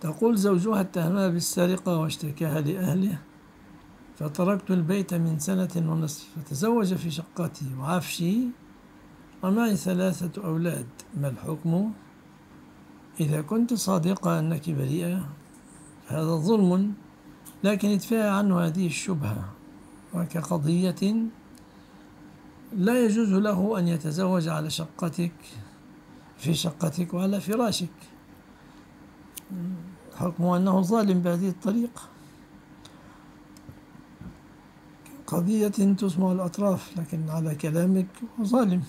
تقول زوجها اتهمها بالسرقة واشتكاها لأهله فتركت البيت من سنة ونصف فتزوج في شقتي وعفشي ومعي ثلاثة أولاد. ما الحكم؟ إذا كنت صادقة أنك بريئة هذا ظلم لكن ادفعي عنه هذه الشبهة. وكقضية لا يجوز له أن يتزوج على شقتك في شقتك وعلى فراشك. حكم أنه ظالم بهذه الطريقة. قضية تسمع الأطراف لكن على كلامك ظالم.